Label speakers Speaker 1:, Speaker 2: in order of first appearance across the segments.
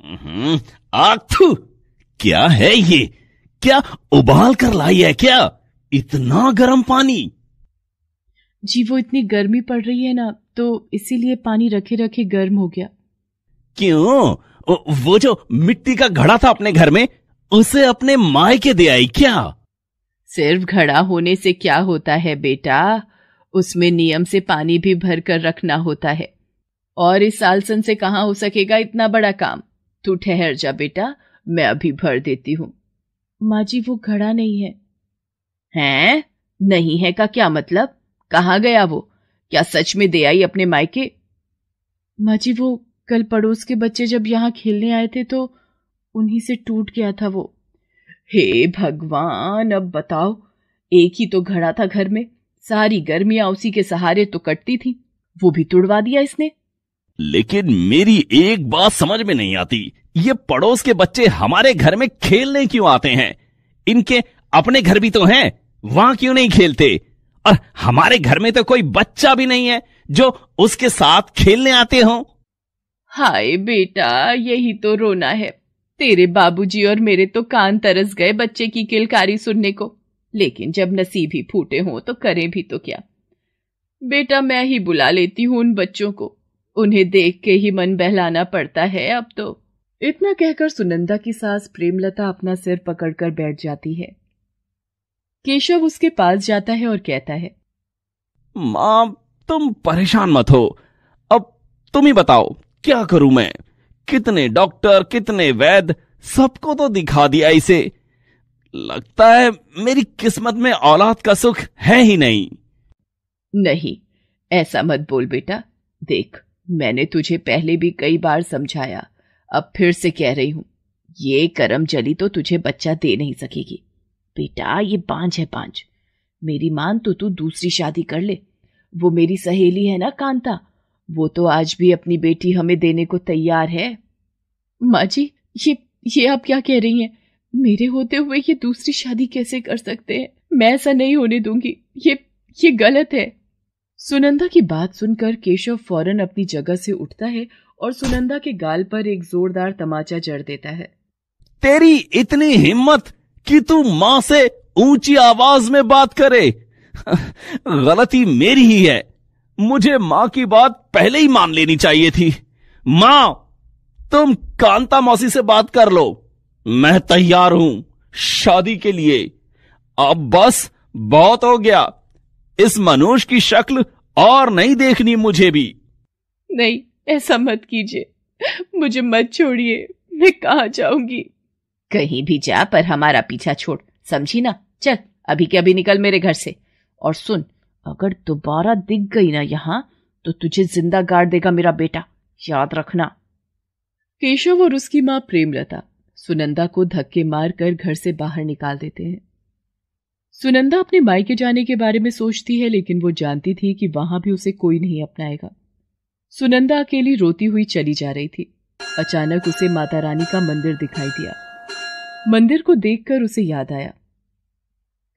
Speaker 1: हम्म, आखू क्या है ये? क्या उबाल कर लाई है क्या? इतना गर्म पानी।
Speaker 2: जी वो इतनी गर्मी पड़ रही है ना तो इसीलिए पानी रखे रखे गर्म हो गया।
Speaker 1: क्यों? वो जो मिट्टी का घड़ा था अपने घर में उसे अपने मायके दे आई क्या?
Speaker 2: सिर्फ़ घड़ा होने से क्या होता है बेटा? उसमें नियम से पानी भी भर कर रखना होता है। और इस सालसन से कहा हो सकेगा इतना बड़ा काम? तू ठहर जा बेटा, मैं अभी भर देती हूँ। माँ जी वो घड़ा नहीं है। हैं? नहीं है का क्या मतलब? कहाँ गया वो? क्या सच में दे आई अपने मायके? माँ जी वो कल पड़ोस के बच्चे जब यहाँ खेलने आए थे तो उन्हीं से टूट गया था वो। हे भगवान, अब बताओ, एक ही तो घड़ा था घर में, सारी गर्मियाँ उसी के सहारे तो कटती थी, वो भी तुड़वा दिया इसने।
Speaker 1: लेकिन मेरी एक बात समझ में नहीं आती। ये पड़ोस के बच्चे हमारे घर में खेलने क्यों आते हैं? इनके अपने घर भी तो हैं, वहाँ क्यों नहीं खेलते? और हमारे घर में तो कोई बच्चा भी नहीं है जो उसके साथ खेलने आते हो।
Speaker 2: हाय बेटा, यही तो रोना है। तेरे बाबूजी और मेरे तो कान तरस गए बच्चे की किलकारी सुनने को। लेकिन जब नसीब ही फूटे हों तो करें भी तो क्या। बेटा मैं ही बुला लेती हूँ उन बच्चों को। उन्हें देख के ही मन बहलाना पड़ता है। अब तो इतना कहकर सुनंदा की सास प्रेमलता अपना सिर पकड़कर बैठ जाती है। केशव उसके पास जाता है और कहता है
Speaker 1: माँ तुम परेशान मत हो। अब तुम ही बताओ क्या करूँ मैं? कितने डॉक्टर कितने वैद्य सबको तो दिखा दिया इसे। लगता है मेरी किस्मत में औलाद का सुख है ही नहीं।
Speaker 2: नहीं ऐसा मत बोल बेटा देख। मैंने तुझे पहले भी कई बार समझाया। अब फिर से कह रही हूँ, ये करम जली तो तुझे बच्चा दे नहीं सकेगी। बेटा, ये बांझ है बांझ। मेरी मान तो तू दूसरी शादी कर ले। वो मेरी सहेली है ना, कांता? वो तो आज भी अपनी बेटी हमें देने को तैयार है। माँ जी, ये ये आप क्या कह रही हैं? मेरे होते हुए ये दूसरी शादी कैसे कर सकते हैं? मैं ऐसा नहीं होने दूँगी। ये ये गलत है। सुनंदा की बात सुनकर केशव फ़ौरन अपनी जगह से उठता है और सुनंदा के गाल पर एक जोरदार तमाचा जड़ देता है।
Speaker 1: तेरी इतनी हिम्मत कि तू माँ से ऊँची आवाज़ में बात करे। गलती मेरी ही है। मुझे माँ की बात पहले ही मान लेनी चाहिए थी। माँ, तुम कांता मौसी से बात कर लो। मैं तैयार हूँ शादी के लिए। अब बस बहुत हो गया। इस मनुष्य की शक्ल और नहीं देखनी मुझे भी।
Speaker 2: नहीं ऐसा मत कीजिए। मुझे मत छोड़िए मैं कहा जाऊँगी? कहीं भी जा पर हमारा पीछा छोड़। समझी ना? चल अभी के अभी निकल मेरे घर से। और सुन अगर दोबारा दिख गई ना यहाँ तो तुझे ज़िंदा गाड़ देगा मेरा बेटा। याद रखना। केशव और उसकी माँ प्रेमलता सुनंदा को धक्के मार कर घर से बाहर निकाल देते हैं। सुनंदा अपने मायके जाने के बारे में सोचती है, लेकिन वो जानती थी कि वहाँ भी उसे कोई नहीं अपनाएगा। सुनंदा अकेली रोती हुई चली जा रही थी। अचानक उसे माता रानी का मंदिर दिखाई दिया। मंदिर को देखकर उसे याद आया।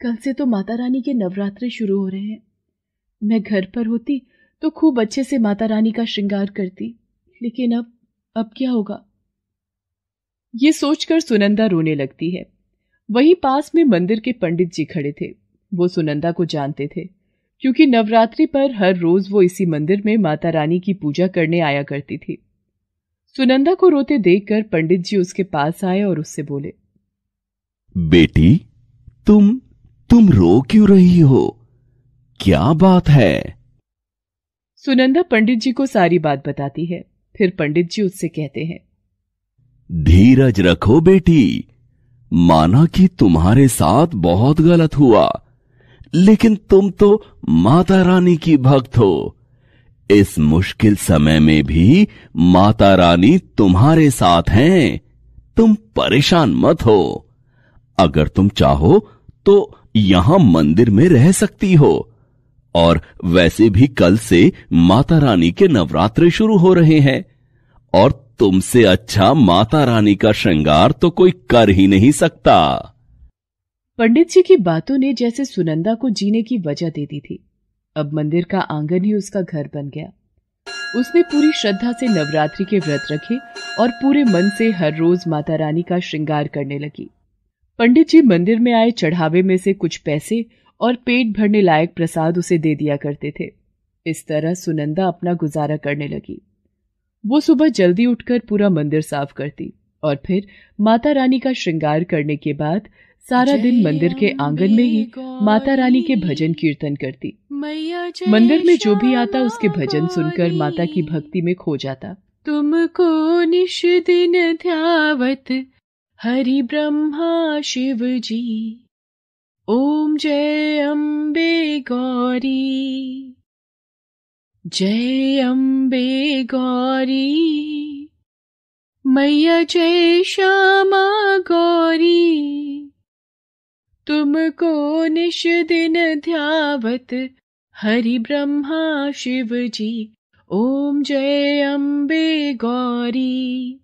Speaker 2: कल से तो माता रानी के नवरात्रे शुरू हो रहे हैं। मैं घर पर होती तो खूब अच्छे से माता रानी का श्रृंगार करती, लेकिन अब अब क्या होगा? ये सोचकर सुनंदा रोने लगती है। वहीं पास में मंदिर के पंडित जी खड़े थे। वो सुनंदा को जानते थे क्योंकि नवरात्रि पर हर रोज वो इसी मंदिर में माता रानी की पूजा करने आया करती थी। सुनंदा को रोते देखकर पंडित जी उसके पास आए और उससे बोले
Speaker 1: बेटी तुम तुम रो क्यों रही हो? क्या बात है?
Speaker 2: सुनंदा पंडित जी को सारी बात बताती है फिर पंडित जी उससे कहते हैं
Speaker 1: धीरज रखो बेटी माना कि तुम्हारे साथ बहुत गलत हुआ, लेकिन तुम तो माता रानी की भक्त हो। इस मुश्किल समय में भी माता रानी तुम्हारे साथ हैं। तुम परेशान मत हो। अगर तुम चाहो तो यहाँ मंदिर में रह सकती हो। और वैसे भी कल से माता रानी के नवरात्र शुरू हो रहे हैं, और तुमसे अच्छा माता रानी का श्रृंगार तो कोई कर ही नहीं सकता।
Speaker 2: पंडित जी की बातों ने जैसे सुनंदा को जीने की वजह दे दी थी। अब मंदिर का आँगन ही उसका घर बन गया। उसने पूरी श्रद्धा से नवरात्रि के व्रत रखे और पूरे मन से हर रोज माता रानी का श्रृंगार करने लगी। पंडित जी मंदिर में आए चढ़ावे में से कुछ पैसे और पेट भरने लायक प्रसाद उसे दे दिया करते थे। इस तरह सुनंदा अपना गुजारा करने लगी। वो सुबह जल्दी उठकर पूरा मंदिर साफ़ करती और फिर माता रानी का श्रृंगार करने के बाद सारा दिन मंदिर के आँगन में ही माता रानी के भजन कीर्तन करती। मंदिर में जो भी आता उसके भजन सुनकर माता की भक्ति में खो जाता। तुमको निश दिन ध्यावत हरि ब्रह्मा शिव जी ओम जय अम्बे गौरी जय अम्बे गौरी, मैया जय श्यामा गौरी, तुमको निश दिन ध्यावत हरि ब्रह्मा शिव जी ओम जय अम्बे गौरी।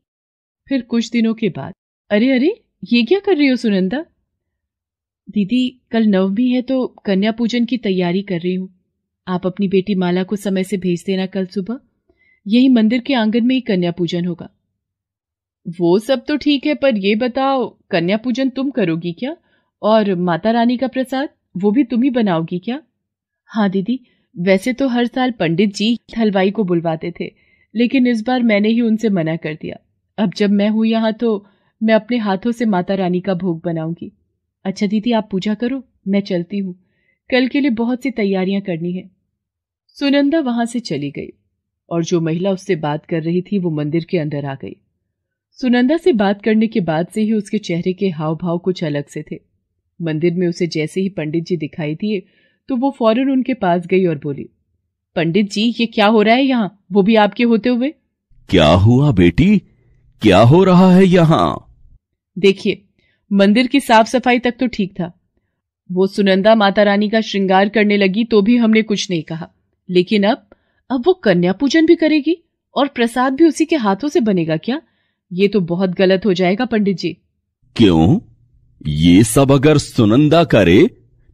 Speaker 2: फिर कुछ दिनों के बाद, अरे अरे, ये क्या कर रही हो सुनंदा? दीदी, कल नवमी है तो कन्या पूजन की तैयारी कर रही हूँ। आप अपनी बेटी माला को समय से भेज देना कल सुबह। यही मंदिर के आँगन में ही कन्या पूजन होगा। वो सब तो ठीक है, पर ये बताओ, कन्या पूजन तुम करोगी क्या? और माता रानी का प्रसाद, वो भी तुम ही बनाओगी क्या? हाँ दीदी, वैसे तो हर साल पंडित जी हलवाई को बुलवाते थे, लेकिन इस बार मैंने ही उनसे मना कर दिया। अब जब मैं हूँ यहाँ तो मैं अपने हाथों से माता रानी का भोग बनाऊँगी। अच्छा दीदी, आप पूजा करो, मैं चलती हूँ। कल के लिए बहुत सी तैयारियाँ करनी है। सुनंदा वहाँ से चली गई और जो महिला उससे बात कर रही थी वो मंदिर के अंदर आ गई। सुनंदा से बात करने के बाद से ही उसके चेहरे के हाव भाव कुछ अलग से थे। मंदिर में उसे जैसे ही पंडित जी दिखाई दिए तो वो फ़ौरन उनके पास गई और बोली पंडित जी ये क्या हो रहा है यहाँ? वो भी आपके होते हुए?
Speaker 1: क्या हुआ बेटी? क्या हो रहा है यहाँ?
Speaker 2: देखिए मंदिर की साफ़ सफ़ाई तक तो ठीक था। वो सुनंदा माता रानी का श्रृंगार करने लगी तो भी हमने कुछ नहीं कहा। लेकिन अब अब वो कन्या पूजन भी करेगी और प्रसाद भी उसी के हाथों से बनेगा क्या? ये तो बहुत गलत हो जाएगा पंडित जी।
Speaker 1: क्यों? ये सब अगर सुनंदा करे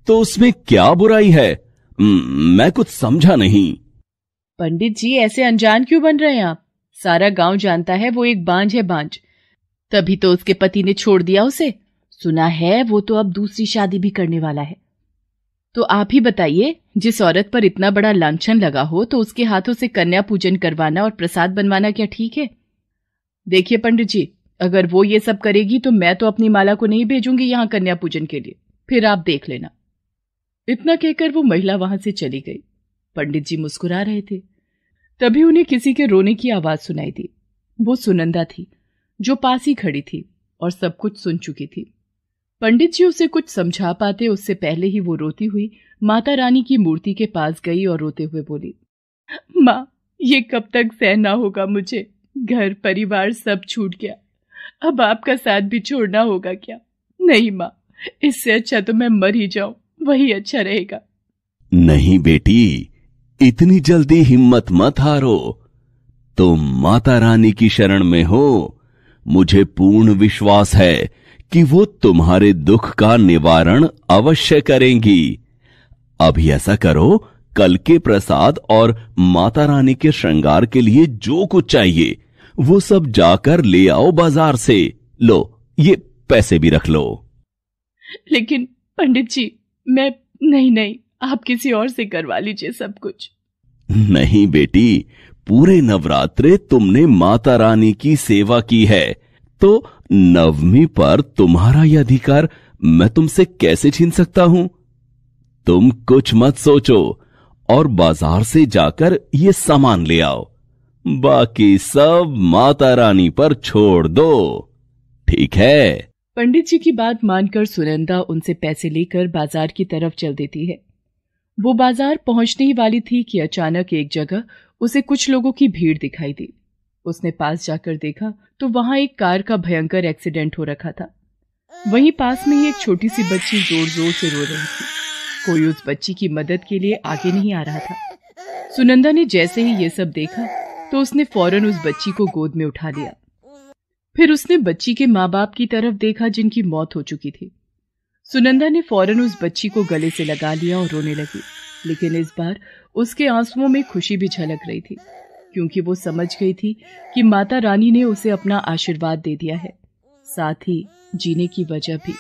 Speaker 1: तो उसमें क्या बुराई है? मैं कुछ समझा नहीं।
Speaker 2: पंडित जी ऐसे अनजान क्यों बन रहे हैं आप? सारा गाँव जानता है वो एक बांझ है बांझ। तभी तो उसके पति ने छोड़ दिया उसे। सुना है वो तो अब दूसरी शादी भी करने वाला है। तो आप ही बताइए, जिस औरत पर इतना बड़ा लांछन लगा हो तो उसके हाथों से कन्या पूजन करवाना और प्रसाद बनवाना क्या ठीक है? देखिए पंडित जी अगर वो ये सब करेगी तो मैं तो अपनी माला को नहीं भेजूँगी यहाँ कन्या पूजन के लिए। फिर आप देख लेना। इतना कहकर वो महिला वहाँ से चली गई। पंडित जी मुस्कुरा रहे थे। तभी उन्हें किसी के रोने की आवाज़ सुनाई दी। वो सुनंदा थी, जो पास ही खड़ी थी और सब कुछ सुन चुकी थी। पंडित जी उसे कुछ समझा पाते, उससे पहले ही वो रोती हुई माता रानी की मूर्ति के पास गई और रोते हुए बोली, माँ, ये कब तक सहना होगा मुझे? घर, परिवार सब छूट गया। अब आपका साथ भी छोड़ना होगा क्या? नहीं माँ, इससे अच्छा तो मैं मर ही जाऊँ, वही अच्छा रहेगा।
Speaker 1: नहीं बेटी, इतनी जल्दी हिम्मत मत हारो। तुम माता रानी की शरण में हो, मुझे पूर्ण विश्वास है कि वो तुम्हारे दुख का निवारण अवश्य करेंगी। अभी ऐसा करो कल के प्रसाद और माता रानी के श्रृंगार के लिए जो कुछ चाहिए वो सब जाकर ले आओ बाज़ार से। लो ये पैसे भी रख लो।
Speaker 2: लेकिन पंडित जी मैं नहीं नहीं आप किसी और से करवा लीजिए सब कुछ।
Speaker 1: नहीं बेटी पूरे नवरात्रे तुमने माता रानी की सेवा की है। तो नवमी पर तुम्हारा यह अधिकार मैं तुमसे कैसे छीन सकता हूँ? तुम कुछ मत सोचो और बाज़ार से जाकर ये सामान ले आओ। बाकी सब माता रानी पर छोड़ दो। ठीक है?
Speaker 2: पंडित जी की बात मानकर सुनंदा उनसे पैसे लेकर बाज़ार की तरफ़ चल देती है। वो बाज़ार पहुँचने ही वाली थी कि अचानक एक जगह उसे कुछ लोगों की भीड़ दिखाई दी। उसने पास जाकर देखा तो वहाँ एक कार का भयंकर एक्सीडेंट हो रखा था। वहीं पास में ही एक छोटी सी बच्ची ज़ोर ज़ोर से रो रही थी। कोई उस बच्ची की मदद के लिए आगे नहीं आ रहा था। सुनंदा ने जैसे ही ये सब देखा तो उसने फ़ौरन उस बच्ची को गोद में उठा लिया। फिर उसने बच्ची के माँ बाप की तरफ़ देखा जिनकी मौत हो चुकी थी। सुनंदा ने फ़ौरन उस बच्ची को गले से लगा लिया और रोने लगी, लेकिन इस बार उसके आंसुओं में खुशी भी झलक रही थी। क्योंकि वो समझ गई थी कि माता रानी ने उसे अपना आशीर्वाद दे दिया है। साथ ही जीने की वजह भी।